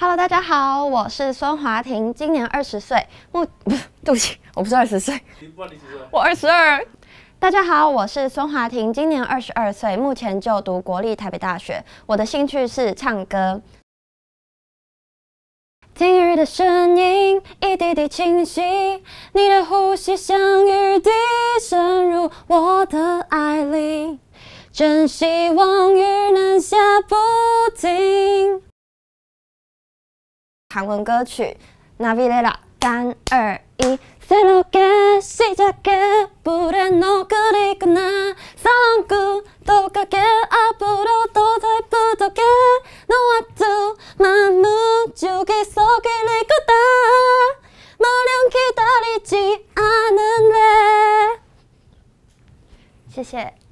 Hello，大家好，我是孙华婷，今年二十岁。目不，对不起，我不是二十岁，我二十二。大家好，我是孙华婷，今年二十二岁，目前就读国立台北大学。我的兴趣是唱歌。听雨的声音一滴滴清晰，你的呼吸像雨滴渗入我的爱里，真希望雨能下不韩文歌曲《나비레라》三二一。새로게시작해불에노그리구나사랑구똑같게앞으로도잘부족해너와두마음주기속일이거다마냥기다리지않은래谢谢。